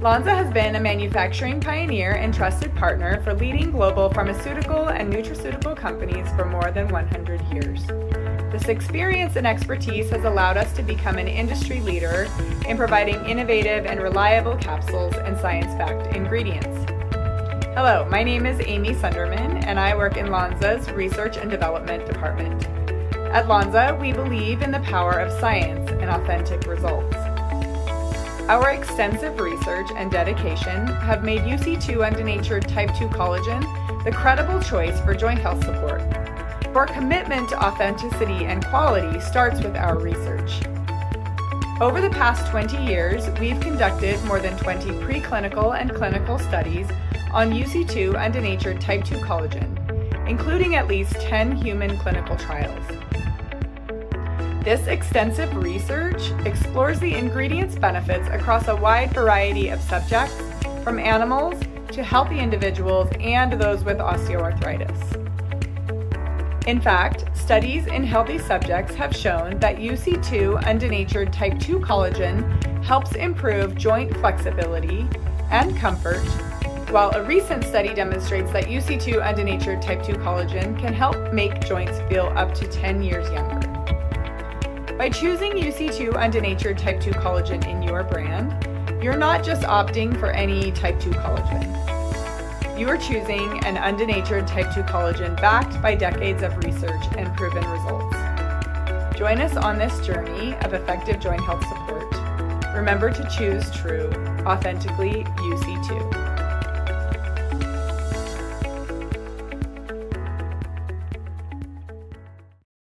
Lonza has been a manufacturing pioneer and trusted partner for leading global pharmaceutical and nutraceutical companies for more than 100 years. This experience and expertise has allowed us to become an industry leader in providing innovative and reliable capsules and science backed ingredients. Hello, my name is Amy Sunderman, and I work in Lonza's Research and Development Department. At Lonza, we believe in the power of science and authentic results. Our extensive research and dedication have made UC2 undenatured type 2 collagen the credible choice for joint health support. Our commitment to authenticity and quality starts with our research. Over the past 20 years, we've conducted more than 20 preclinical and clinical studies on UC2 undenatured type 2 collagen, including at least 10 human clinical trials. This extensive research explores the ingredient's benefits across a wide variety of subjects, from animals to healthy individuals and those with osteoarthritis. In fact, studies in healthy subjects have shown that UC2 undenatured type 2 collagen helps improve joint flexibility and comfort, while a recent study demonstrates that UC2 undenatured type 2 collagen can help make joints feel up to 10 years younger. By choosing UC2 undenatured type 2 collagen in your brand, you're not just opting for any type 2 collagen. You are choosing an undenatured type 2 collagen backed by decades of research and proven results. Join us on this journey of effective joint health support. Remember to choose true, authentically UC2.